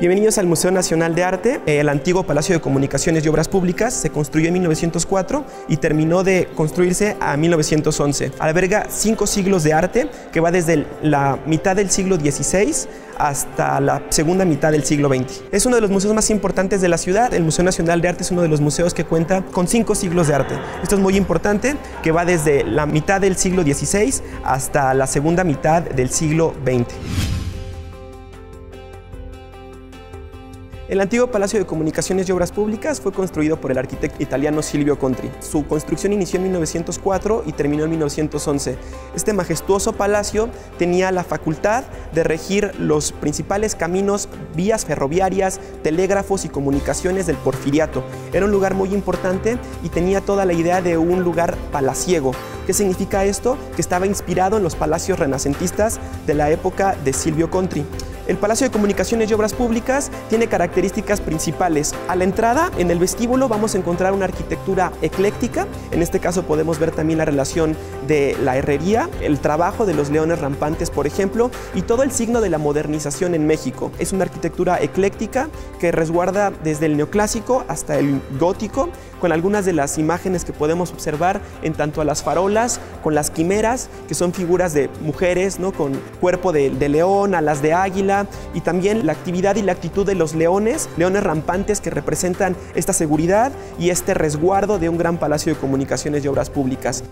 Bienvenidos al Museo Nacional de Arte. El antiguo Palacio de Comunicaciones y Obras Públicas se construyó en 1904 y terminó de construirse a 1911. Alberga cinco siglos de arte que va desde la mitad del siglo XVI hasta la segunda mitad del siglo XX. Es uno de los museos más importantes de la ciudad. El Museo Nacional de Arte es uno de los museos que cuenta con cinco siglos de arte. Esto es muy importante, que va desde la mitad del siglo XVI hasta la segunda mitad del siglo XX. El antiguo Palacio de Comunicaciones y Obras Públicas fue construido por el arquitecto italiano Silvio Contri. Su construcción inició en 1904 y terminó en 1911. Este majestuoso palacio tenía la facultad de regir los principales caminos, vías ferroviarias, telégrafos y comunicaciones del Porfiriato. Era un lugar muy importante y tenía toda la idea de un lugar palaciego. ¿Qué significa esto? Que estaba inspirado en los palacios renacentistas de la época de Silvio Contri. El Palacio de Comunicaciones y Obras Públicas tiene características principales. A la entrada, en el vestíbulo, vamos a encontrar una arquitectura ecléctica. En este caso podemos ver también la relación de la herrería, el trabajo de los leones rampantes, por ejemplo, y todo el signo de la modernización en México. Es una arquitectura ecléctica que resguarda desde el neoclásico hasta el gótico, con algunas de las imágenes que podemos observar en tanto a las farolas, con las quimeras, que son figuras de mujeres, ¿no? con cuerpo de, de león, alas de águila, y también la actividad y la actitud de los leones, leones rampantes que representan esta seguridad y este resguardo de un gran palacio de comunicaciones y obras públicas.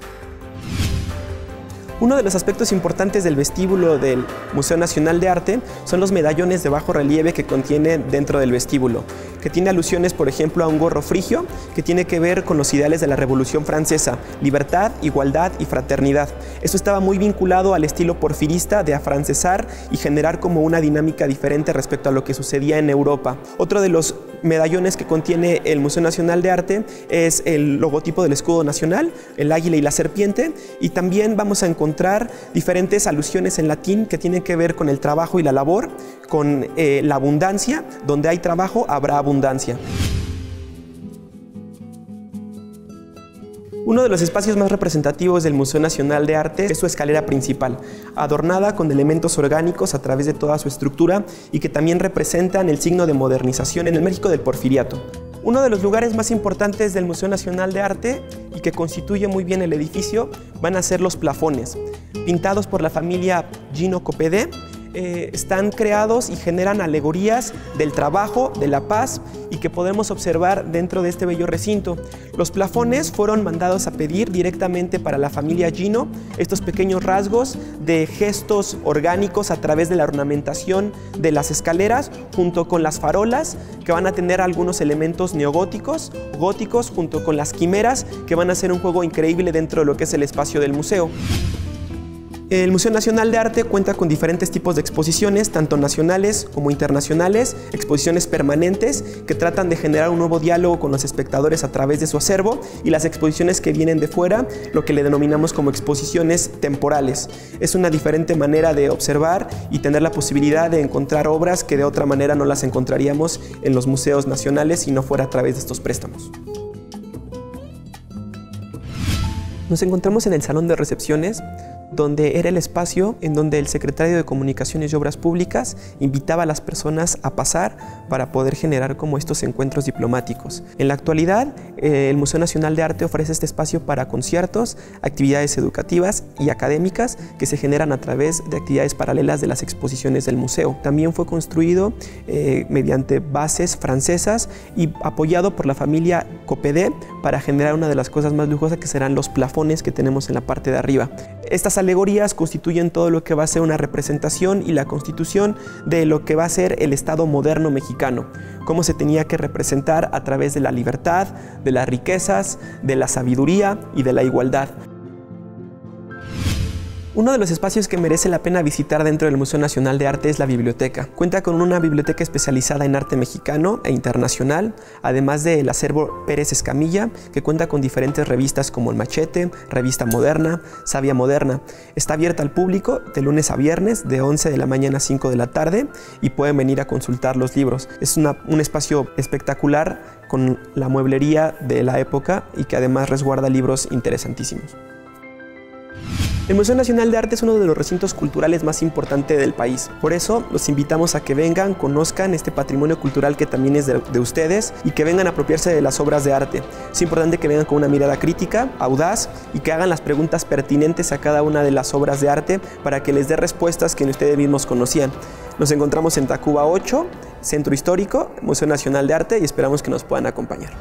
Uno de los aspectos importantes del vestíbulo del Museo Nacional de Arte son los medallones de bajo relieve que contiene dentro del vestíbulo, que tiene alusiones, por ejemplo, a un gorro frigio, que tiene que ver con los ideales de la Revolución Francesa, libertad, igualdad y fraternidad. Esto estaba muy vinculado al estilo porfirista de afrancesar y generar como una dinámica diferente respecto a lo que sucedía en Europa. Otro de los medallones que contiene el Museo Nacional de Arte es el logotipo del escudo nacional, el águila y la serpiente, y también vamos a encontrar diferentes alusiones en latín que tienen que ver con el trabajo y la labor, con eh, la abundancia, donde hay trabajo habrá abundancia. Uno de los espacios más representativos del Museo Nacional de Arte es su escalera principal, adornada con elementos orgánicos a través de toda su estructura y que también representan el signo de modernización en el México del Porfiriato. Uno de los lugares más importantes del Museo Nacional de Arte y que constituye muy bien el edificio van a ser los plafones, pintados por la familia Gino Copedé eh, están creados y generan alegorías del trabajo, de la paz y que podemos observar dentro de este bello recinto. Los plafones fueron mandados a pedir directamente para la familia Gino estos pequeños rasgos de gestos orgánicos a través de la ornamentación de las escaleras junto con las farolas que van a tener algunos elementos neogóticos, góticos junto con las quimeras que van a ser un juego increíble dentro de lo que es el espacio del museo. El Museo Nacional de Arte cuenta con diferentes tipos de exposiciones, tanto nacionales como internacionales, exposiciones permanentes que tratan de generar un nuevo diálogo con los espectadores a través de su acervo y las exposiciones que vienen de fuera, lo que le denominamos como exposiciones temporales. Es una diferente manera de observar y tener la posibilidad de encontrar obras que de otra manera no las encontraríamos en los museos nacionales si no fuera a través de estos préstamos. Nos encontramos en el salón de recepciones donde era el espacio en donde el secretario de Comunicaciones y Obras Públicas invitaba a las personas a pasar para poder generar como estos encuentros diplomáticos. En la actualidad, eh, el Museo Nacional de Arte ofrece este espacio para conciertos, actividades educativas y académicas que se generan a través de actividades paralelas de las exposiciones del museo. También fue construido eh, mediante bases francesas y apoyado por la familia Copedé para generar una de las cosas más lujosas que serán los plafones que tenemos en la parte de arriba. Estas alegorías constituyen todo lo que va a ser una representación y la constitución de lo que va a ser el Estado moderno mexicano, cómo se tenía que representar a través de la libertad, de las riquezas, de la sabiduría y de la igualdad. Uno de los espacios que merece la pena visitar dentro del Museo Nacional de Arte es la biblioteca. Cuenta con una biblioteca especializada en arte mexicano e internacional, además del acervo Pérez Escamilla, que cuenta con diferentes revistas como El Machete, Revista Moderna, Sabia Moderna. Está abierta al público de lunes a viernes, de 11 de la mañana a 5 de la tarde, y pueden venir a consultar los libros. Es un espacio espectacular con la mueblería de la época y que además resguarda libros interesantísimos. El Museo Nacional de Arte es uno de los recintos culturales más importantes del país. Por eso los invitamos a que vengan, conozcan este patrimonio cultural que también es de, de, ustedes y que vengan a apropiarse de las obras de arte. Es importante que vengan con una mirada crítica, audaz y que hagan las preguntas pertinentes a cada una de las obras de arte para que les dé respuestas que ustedes mismos conocían. Nos encontramos en Tacuba 8, Centro Histórico, Museo Nacional de Arte y esperamos que nos puedan acompañar.